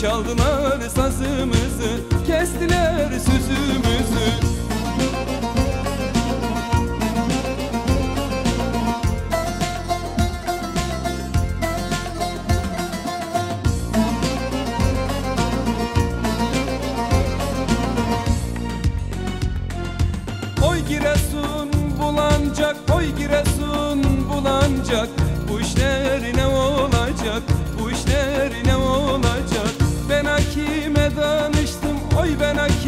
Çaldılar sazımızı Kestiler sözümüzü Giresun bulancak, oy Giresun bulancak Bu işler ne olacak, bu işler ne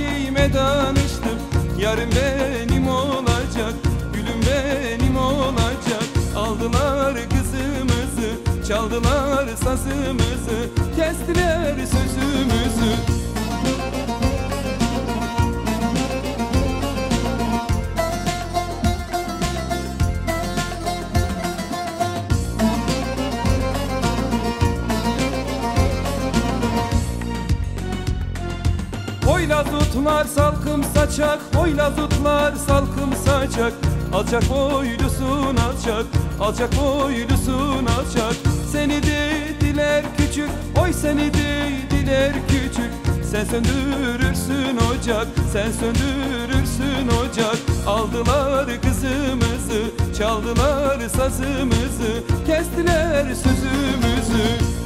hakime danıştım? Yarın benim olacak, gülüm benim olacak. Aldılar kızımızı, çaldılar sazımızı Kestiler sözümüzü Hoylazutlar salkım saçak Hoylazutlar salkım saçak. Alçak boylusun alçak Alçak boylusun alçak. Seni dediler küçük Oy seni dediler küçük. Sen söndürürsün ocak Sen söndürürsün ocak. Aldılar kızımızı Çaldılar sazımızı Kestiler sözümüzü